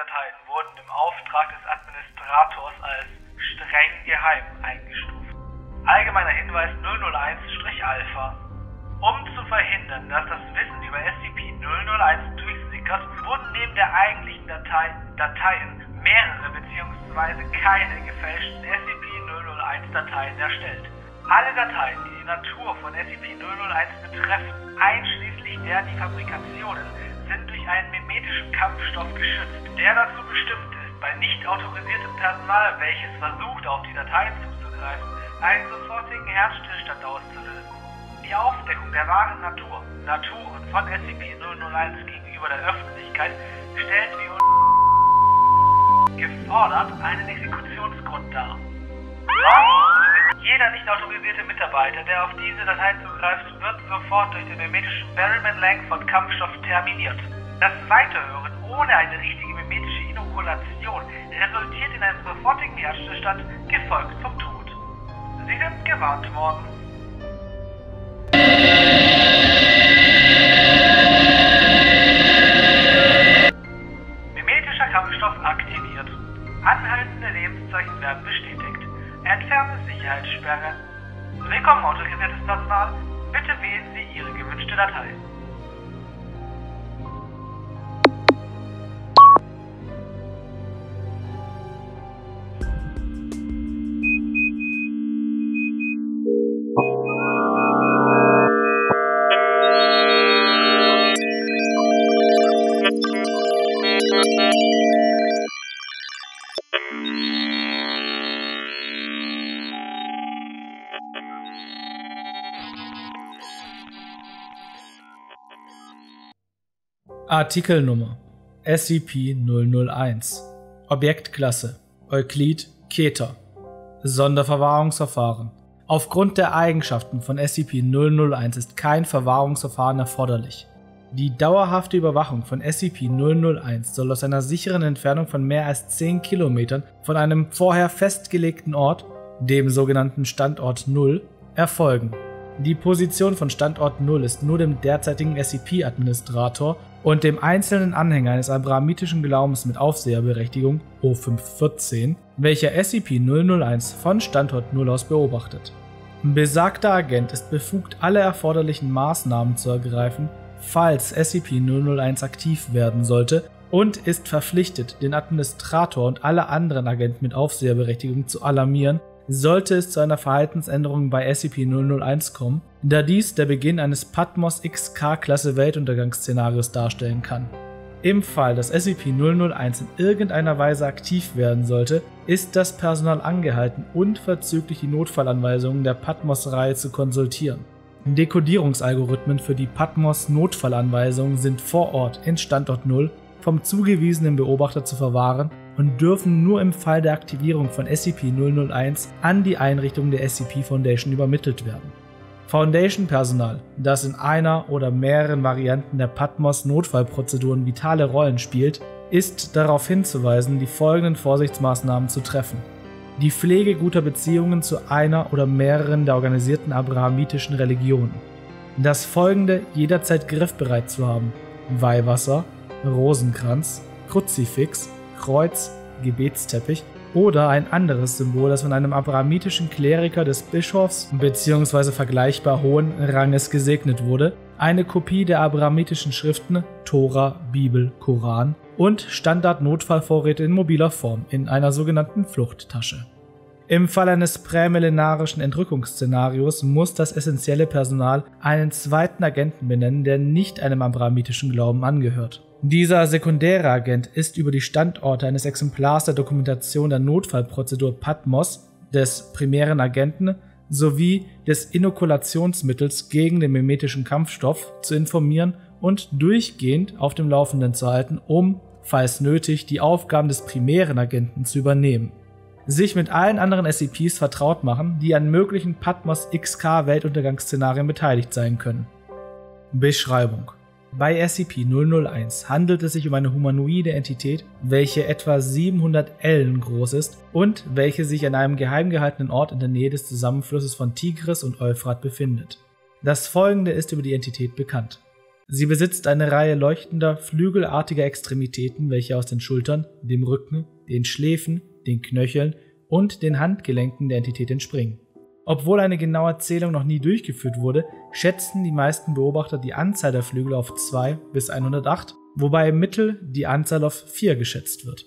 Dateien wurden im Auftrag des Administrators als streng geheim eingestuft. Allgemeiner Hinweis 001-Alpha. Um zu verhindern, dass das Wissen über SCP-001 durchsickert, wurden neben der eigentlichen Datei, Dateien mehrere bzw. keine gefälschten SCP-001-Dateien erstellt. Alle Dateien, die die Natur von SCP-001 betreffen, einschließlich der die Fabrikationen, sind durch einen mimetischen Kampfstoff geschützt, der dazu bestimmt ist, bei nicht autorisiertem Personal, welches versucht, auf die Dateien zuzugreifen, einen sofortigen Herzstillstand auszulösen. Die Aufdeckung der wahren Natur, Naturen von SCP-001 gegenüber der Öffentlichkeit stellt wie gefordert einen Exekutionsgrund dar. Jeder nicht autorisierte Mitarbeiter, der auf diese Datei zugreift, wird sofort durch den mimetischen Berryman-Lang von Kampfstoff terminiert. Das Weiterhören ohne eine richtige mimetische Inokulation resultiert in einem sofortigen Herzstillstand, gefolgt vom Tod. Sie sind gewarnt worden. Mimetischer Kampfstoff aktiviert. Anhaltende Lebenszeichen werden bestätigt. Entferne Sicherheitssperre. Willkommen, autorisiertes Personal. Bitte wählen Sie Ihre gewünschte Datei. Artikelnummer SCP-001 Objektklasse Euklid Keter Sonderverwahrungsverfahren Aufgrund der Eigenschaften von SCP-001 ist kein Verwahrungsverfahren erforderlich. Die dauerhafte Überwachung von SCP-001 soll aus einer sicheren Entfernung von mehr als 10 Kilometern von einem vorher festgelegten Ort, dem sogenannten Standort 0, erfolgen. Die Position von Standort 0 ist nur dem derzeitigen SCP-Administrator und dem einzelnen Anhänger eines abrahamitischen Glaubens mit Aufseherberechtigung O514, welcher SCP-001 von Standort 0 aus beobachtet. Besagter Agent ist befugt, alle erforderlichen Maßnahmen zu ergreifen, falls SCP-001 aktiv werden sollte und ist verpflichtet, den Administrator und alle anderen Agenten mit Aufseherberechtigung zu alarmieren, sollte es zu einer Verhaltensänderung bei SCP-001 kommen, da dies der Beginn eines Patmos XK-Klasse Weltuntergangsszenarios darstellen kann. Im Fall, dass SCP-001 in irgendeiner Weise aktiv werden sollte, ist das Personal angehalten, unverzüglich die Notfallanweisungen der Patmos-Reihe zu konsultieren. Dekodierungsalgorithmen für die Patmos-Notfallanweisungen sind vor Ort in Standort 0 vom zugewiesenen Beobachter zu verwahren und dürfen nur im Fall der Aktivierung von SCP-001 an die Einrichtung der SCP Foundation übermittelt werden. Foundation-Personal, das in einer oder mehreren Varianten der Patmos-Notfallprozeduren vitale Rollen spielt, ist darauf hinzuweisen, die folgenden Vorsichtsmaßnahmen zu treffen. Die Pflege guter Beziehungen zu einer oder mehreren der organisierten abrahamitischen Religionen. Das folgende jederzeit griffbereit zu haben: Weihwasser, Rosenkranz, Kruzifix, Kreuz, Gebetsteppich oder ein anderes Symbol, das von einem abrahamitischen Kleriker des Bischofs bzw. vergleichbar hohen Ranges gesegnet wurde, eine Kopie der abrahamitischen Schriften Tora, Bibel, Koran und Standard-Notfallvorräte in mobiler Form in einer sogenannten Fluchttasche. Im Fall eines prämillenarischen Entrückungsszenarios muss das essentielle Personal einen zweiten Agenten benennen, der nicht einem abrahamitischen Glauben angehört. Dieser sekundäre Agent ist über die Standorte eines Exemplars der Dokumentation der Notfallprozedur Patmos, des primären Agenten sowie des Inokulationsmittels gegen den mimetischen Kampfstoff zu informieren und durchgehend auf dem Laufenden zu halten, um, falls nötig, die Aufgaben des primären Agenten zu übernehmen. Sich mit allen anderen SCPs vertraut machen, die an möglichen Patmos XK Weltuntergangsszenarien beteiligt sein können. Beschreibung bei SCP-001 handelt es sich um eine humanoide Entität, welche etwa 700 Ellen groß ist und welche sich an einem geheim gehaltenen Ort in der Nähe des Zusammenflusses von Tigris und Euphrat befindet. Das folgende ist über die Entität bekannt. Sie besitzt eine Reihe leuchtender, flügelartiger Extremitäten, welche aus den Schultern, dem Rücken, den Schläfen, den Knöcheln und den Handgelenken der Entität entspringen. Obwohl eine genaue Zählung noch nie durchgeführt wurde, schätzen die meisten Beobachter die Anzahl der Flügel auf 2 bis 108, wobei im Mittel die Anzahl auf 4 geschätzt wird.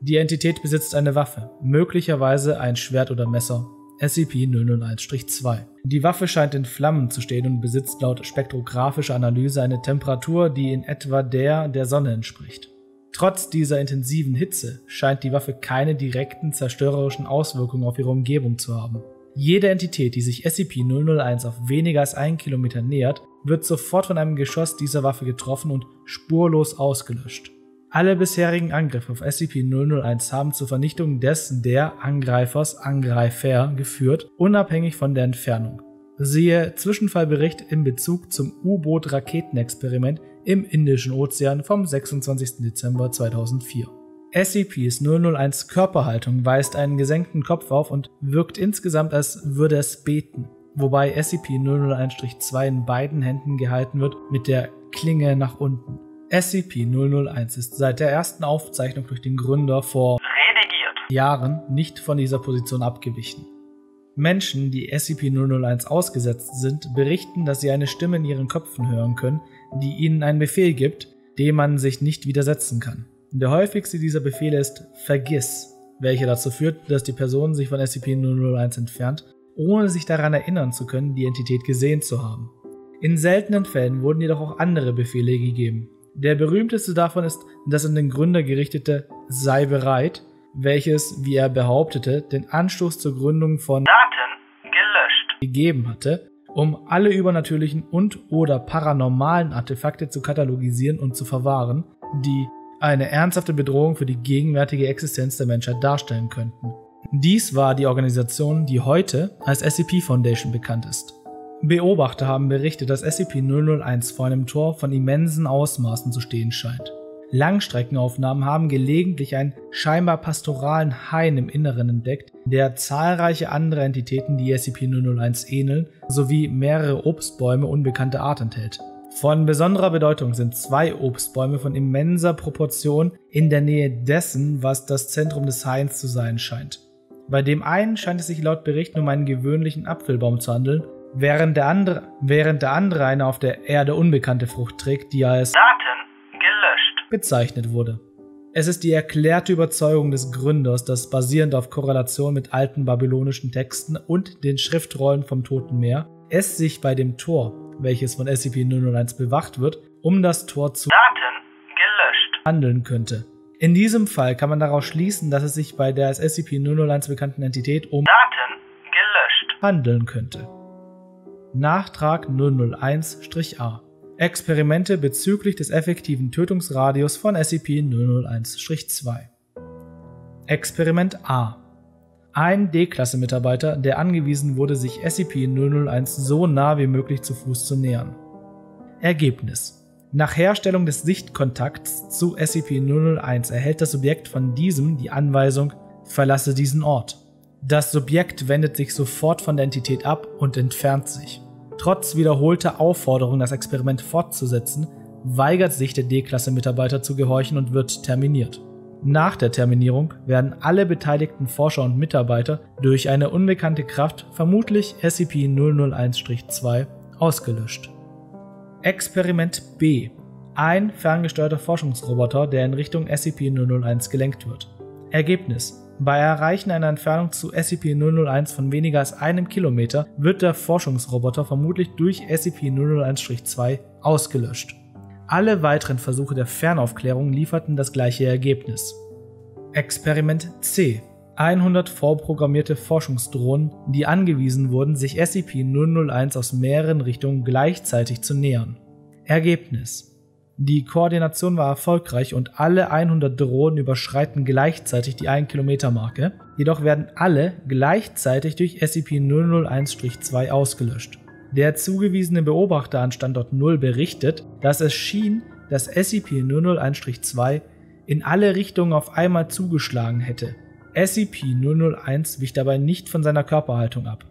Die Entität besitzt eine Waffe, möglicherweise ein Schwert oder Messer, SCP-001-2. Die Waffe scheint in Flammen zu stehen und besitzt laut spektrographischer Analyse eine Temperatur, die in etwa der der Sonne entspricht. Trotz dieser intensiven Hitze scheint die Waffe keine direkten zerstörerischen Auswirkungen auf ihre Umgebung zu haben. Jede Entität, die sich SCP-001 auf weniger als einen Kilometer nähert, wird sofort von einem Geschoss dieser Waffe getroffen und spurlos ausgelöscht. Alle bisherigen Angriffe auf SCP-001 haben zur Vernichtung des der Angreifers Angreifer geführt, unabhängig von der Entfernung. Siehe Zwischenfallbericht in Bezug zum U-Boot-Raketenexperiment im Indischen Ozean vom 26. Dezember 2004. SCPs 001 Körperhaltung weist einen gesenkten Kopf auf und wirkt insgesamt, als würde es beten, wobei SCP-001-2 in beiden Händen gehalten wird mit der Klinge nach unten. SCP-001 ist seit der ersten Aufzeichnung durch den Gründer vor Redigiert. Jahren nicht von dieser Position abgewichen. Menschen, die SCP-001 ausgesetzt sind, berichten, dass sie eine Stimme in ihren Köpfen hören können, die ihnen einen Befehl gibt, dem man sich nicht widersetzen kann. Der häufigste dieser Befehle ist Vergiss, welcher dazu führt, dass die Person sich von SCP-001 entfernt, ohne sich daran erinnern zu können, die Entität gesehen zu haben. In seltenen Fällen wurden jedoch auch andere Befehle gegeben, der berühmteste davon ist das an den Gründer gerichtete Sei bereit, welches, wie er behauptete, den Anstoß zur Gründung von Daten gelöscht. gegeben hatte, um alle übernatürlichen und oder paranormalen Artefakte zu katalogisieren und zu verwahren, die eine ernsthafte Bedrohung für die gegenwärtige Existenz der Menschheit darstellen könnten. Dies war die Organisation, die heute als SCP Foundation bekannt ist. Beobachter haben berichtet, dass SCP-001 vor einem Tor von immensen Ausmaßen zu stehen scheint. Langstreckenaufnahmen haben gelegentlich einen scheinbar pastoralen Hain im Inneren entdeckt, der zahlreiche andere Entitäten, die SCP-001 ähneln, sowie mehrere Obstbäume unbekannter Art enthält. Von besonderer Bedeutung sind zwei Obstbäume von immenser Proportion in der Nähe dessen, was das Zentrum des Hains zu sein scheint. Bei dem einen scheint es sich laut Berichten um einen gewöhnlichen Apfelbaum zu handeln, während der andere, während der andere eine auf der Erde unbekannte Frucht trägt, die als Daten gelöscht. bezeichnet wurde. Es ist die erklärte Überzeugung des Gründers, dass basierend auf Korrelation mit alten babylonischen Texten und den Schriftrollen vom Toten Meer es sich bei dem Tor, welches von SCP-001 bewacht wird, um das Tor zu Daten gelöscht. handeln könnte. In diesem Fall kann man daraus schließen, dass es sich bei der als SCP-001 bekannten Entität um Daten gelöscht. handeln könnte. Nachtrag 001-A Experimente bezüglich des effektiven Tötungsradius von SCP-001-2 Experiment A Ein D-Klasse-Mitarbeiter, der angewiesen wurde, sich SCP-001 so nah wie möglich zu Fuß zu nähern. Ergebnis nach Herstellung des Sichtkontakts zu SCP-001 erhält das Subjekt von diesem die Anweisung, verlasse diesen Ort. Das Subjekt wendet sich sofort von der Entität ab und entfernt sich. Trotz wiederholter Aufforderung, das Experiment fortzusetzen, weigert sich der D-Klasse-Mitarbeiter zu gehorchen und wird terminiert. Nach der Terminierung werden alle beteiligten Forscher und Mitarbeiter durch eine unbekannte Kraft, vermutlich SCP-001-2, ausgelöscht. Experiment B. Ein ferngesteuerter Forschungsroboter, der in Richtung SCP-001 gelenkt wird. Ergebnis. Bei Erreichen einer Entfernung zu SCP-001 von weniger als einem Kilometer wird der Forschungsroboter vermutlich durch SCP-001-2 ausgelöscht. Alle weiteren Versuche der Fernaufklärung lieferten das gleiche Ergebnis. Experiment C 100 vorprogrammierte Forschungsdrohnen, die angewiesen wurden, sich SCP-001 aus mehreren Richtungen gleichzeitig zu nähern. Ergebnis die Koordination war erfolgreich und alle 100 Drohnen überschreiten gleichzeitig die 1-Kilometer-Marke, jedoch werden alle gleichzeitig durch SCP-001-2 ausgelöscht. Der zugewiesene Beobachter an Standort 0 berichtet, dass es schien, dass SCP-001-2 in alle Richtungen auf einmal zugeschlagen hätte. SCP-001 wich dabei nicht von seiner Körperhaltung ab.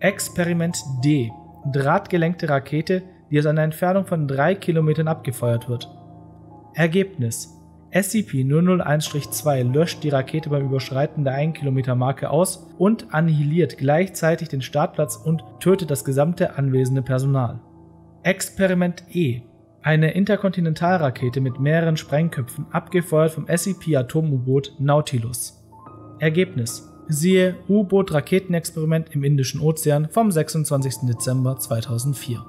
Experiment D. Drahtgelenkte Rakete die aus einer Entfernung von 3 Kilometern abgefeuert wird. Ergebnis SCP-001-2 löscht die Rakete beim Überschreiten der 1 Kilometer Marke aus und annihiliert gleichzeitig den Startplatz und tötet das gesamte anwesende Personal. Experiment E eine Interkontinentalrakete mit mehreren Sprengköpfen, abgefeuert vom SCP-Atom-U-Boot Nautilus. Ergebnis Siehe U-Boot-Raketenexperiment im Indischen Ozean vom 26. Dezember 2004.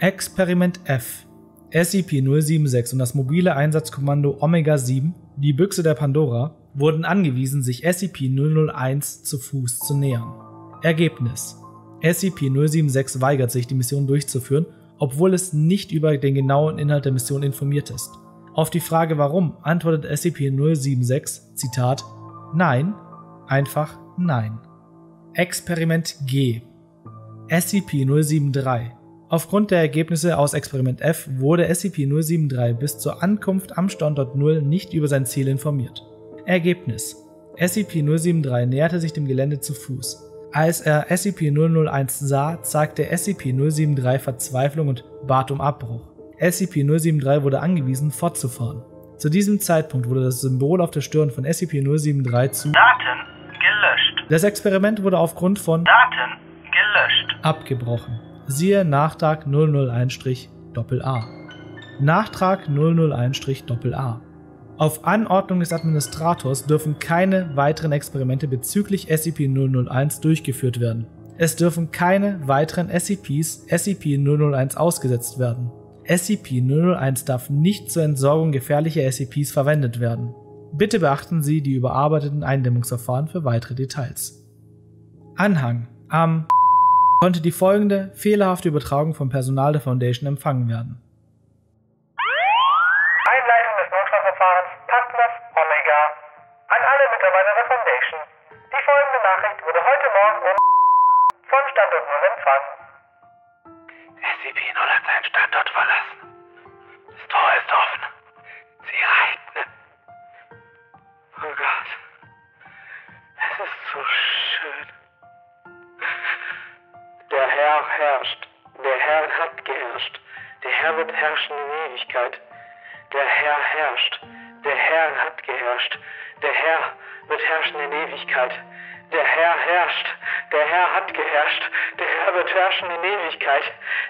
Experiment F SCP-076 und das mobile Einsatzkommando Omega-7, die Büchse der Pandora, wurden angewiesen, sich SCP-001 zu Fuß zu nähern. Ergebnis SCP-076 weigert sich, die Mission durchzuführen, obwohl es nicht über den genauen Inhalt der Mission informiert ist. Auf die Frage warum antwortet SCP-076, Zitat, Nein, einfach Nein. Experiment G SCP-073 Aufgrund der Ergebnisse aus Experiment F wurde SCP-073 bis zur Ankunft am Standort 0 nicht über sein Ziel informiert. Ergebnis SCP-073 näherte sich dem Gelände zu Fuß. Als er SCP-001 sah, zeigte SCP-073 Verzweiflung und bat um Abbruch. SCP-073 wurde angewiesen, fortzufahren. Zu diesem Zeitpunkt wurde das Symbol auf der Stirn von SCP-073 zu Daten gelöscht. Das Experiment wurde aufgrund von Daten gelöscht. abgebrochen. Siehe Nachtrag 001-A. Nachtrag 001-A. Auf Anordnung des Administrators dürfen keine weiteren Experimente bezüglich SCP-001 durchgeführt werden. Es dürfen keine weiteren SCPs SCP-001 ausgesetzt werden. SCP-001 darf nicht zur Entsorgung gefährlicher SCPs verwendet werden. Bitte beachten Sie die überarbeiteten Eindämmungsverfahren für weitere Details. Anhang Am konnte die folgende fehlerhafte Übertragung vom Personal der Foundation empfangen werden. Einleitung des Notfallverfahrens Patmos Omega. An alle Mitarbeiter der Foundation. Die folgende Nachricht wurde heute Morgen um von Standort 0 empfangen. Ewigkeit. Der Herr herrscht. Der Herr hat geherrscht. Der Herr wird herrschen in Ewigkeit.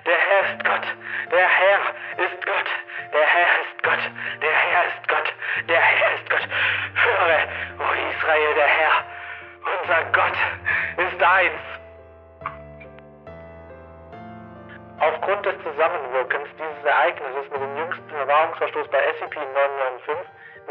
Der Herr ist Gott. Der Herr ist Gott. Der Herr ist Gott. Der Herr ist Gott. Der Herr ist Gott. Höre, o Israel, der Herr. Unser Gott ist eins. Aufgrund des Zusammenwirkens dieses Ereignisses mit dem jüngsten Verwahrungsverstoß bei SCP-995,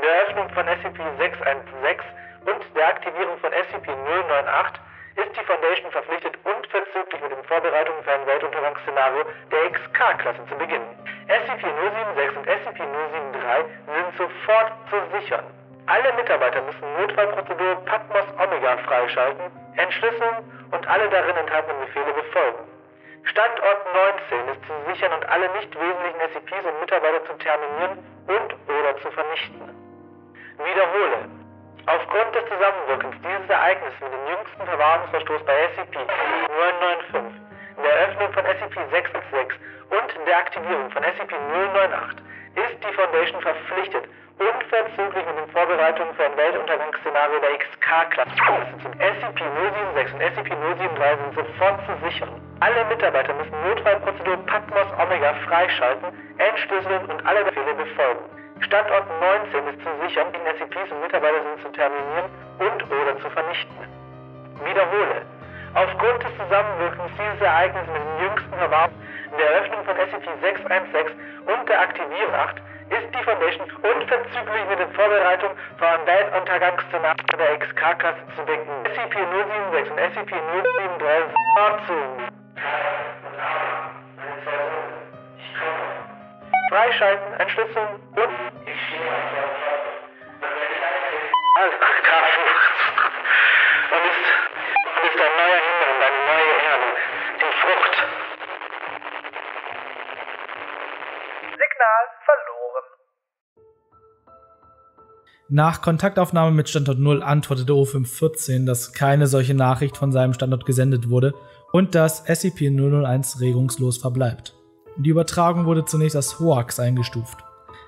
der Eröffnung von SCP-616 und der Aktivierung von SCP-098 ist die Foundation verpflichtet, unverzüglich mit den Vorbereitungen für ein Weltuntergangsszenario der XK-Klasse zu beginnen. SCP-076 und SCP-073 sind sofort zu sichern. Alle Mitarbeiter müssen Notfallprozedur Patmos Omega freischalten, entschlüsseln und alle darin enthaltenen Befehle befolgen. Standort 19 ist zu sichern und alle nicht wesentlichen SCPs und Mitarbeiter zu terminieren und oder zu vernichten. Wiederhole. Aufgrund des Zusammenwirkens dieses Ereignisses mit dem jüngsten Verwahrungsverstoß bei SCP-995, der Eröffnung von SCP-616 und der Aktivierung von SCP-098 ist die Foundation verpflichtet, unverzüglich mit den Vorbereitungen für ein Weltuntergangsszenario der XK-Klasse zu SCP-076 und SCP-073 sind sofort zu sichern. Alle Mitarbeiter müssen Notfallprozedur Patmos Omega freischalten, entschlüsseln und alle Befehle befolgen. Standort 19 ist zu sichern, die SCPs und Mitarbeiter sind zu terminieren und oder zu vernichten. Wiederhole. Aufgrund des Zusammenwirkens dieses Ereignisses mit dem jüngsten Verwahrung, der Eröffnung von SCP-616 und der Aktivierung 8 ist die Foundation unverzüglich mit den Vorbereitungen für ein Weltuntergangsszenario der XK-Klasse zu beginnen. SCP-076 und SCP-073 sofort Freischalten, entschlüsseln und... Und ist, und ist ein neuer Himmel und eine neue Erde. Die Frucht. Signal verloren. Nach Kontaktaufnahme mit Standort 0 antwortete O514, dass keine solche Nachricht von seinem Standort gesendet wurde und dass SCP-001 regungslos verbleibt. Die Übertragung wurde zunächst als Hoax eingestuft.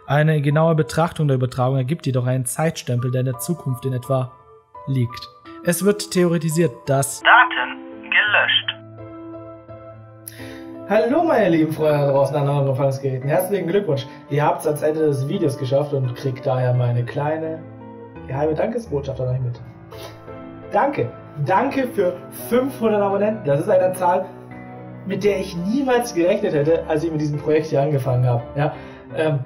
Eine genaue Betrachtung der Übertragung ergibt jedoch einen Zeitstempel, der in der Zukunft in etwa liegt. Es wird theoretisiert, dass Daten gelöscht. Hallo meine lieben Freunde da draußen an euren Empfangsgeräten. Herzlichen Glückwunsch. Ihr habt es ans Ende des Videos geschafft und kriegt daher meine kleine geheime Dankesbotschaft an euch mit. Danke. Danke für 500 Abonnenten. Das ist eine Zahl, mit der ich niemals gerechnet hätte, als ich mit diesem Projekt hier angefangen habe. Ja, ähm,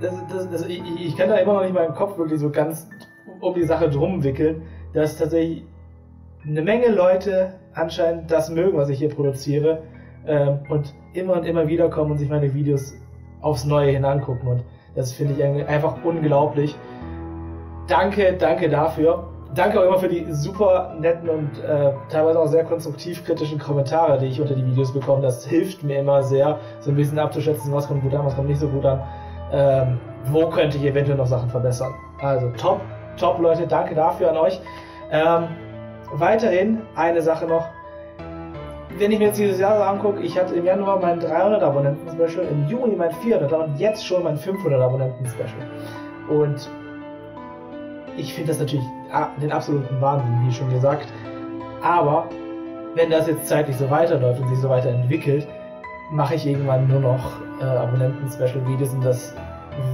das, das, das, ich, ich kann da immer noch nicht meinen Kopf wirklich so ganz um die Sache drum wickeln, dass tatsächlich eine Menge Leute anscheinend das mögen, was ich hier produziere ähm, und immer und immer wieder kommen und sich meine Videos aufs Neue hin angucken und das finde ich einfach unglaublich. Danke, danke dafür. Danke auch immer für die super netten und äh, teilweise auch sehr konstruktiv kritischen Kommentare, die ich unter die Videos bekomme. Das hilft mir immer sehr, so ein bisschen abzuschätzen, was kommt gut an, was kommt nicht so gut an. Ähm, wo könnte ich eventuell noch Sachen verbessern. Also top, top Leute, danke dafür an euch. Ähm, weiterhin eine Sache noch. Wenn ich mir jetzt dieses Jahr so angucke, ich hatte im Januar mein 300 Abonnenten Special, im Juni mein 400 und jetzt schon mein 500 Abonnenten Special. Und ich finde das natürlich den absoluten Wahnsinn, wie schon gesagt. Aber wenn das jetzt zeitlich so weiterläuft und sich so weiterentwickelt, mache ich irgendwann nur noch äh, Abonnenten-Special-Videos und das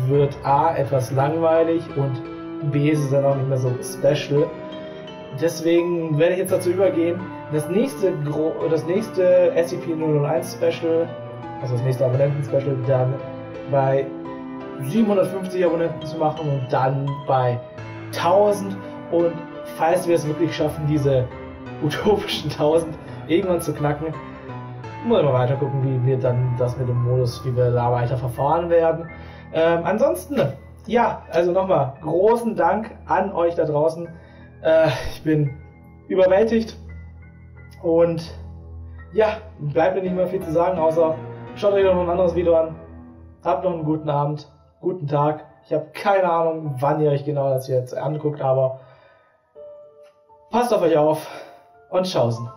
wird A etwas langweilig und B ist es dann auch nicht mehr so special. Deswegen werde ich jetzt dazu übergehen, das nächste, das nächste SCP-001 Special, also das nächste Abonnenten-Special, dann bei 750 Abonnenten zu machen und dann bei 1000 und falls wir es wirklich schaffen, diese utopischen 1000 irgendwann zu knacken, muss wir weiter gucken, wie wir dann das mit dem Modus, wie wir da weiter verfahren werden. Ähm, ansonsten, ja, also nochmal großen Dank an euch da draußen. Äh, ich bin überwältigt und ja, bleibt mir nicht mehr viel zu sagen, außer schaut euch noch ein anderes Video an. Habt noch einen guten Abend, guten Tag. Ich habe keine Ahnung, wann ihr euch genau das jetzt anguckt, aber passt auf euch auf und tschaußen.